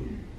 Mm-hmm.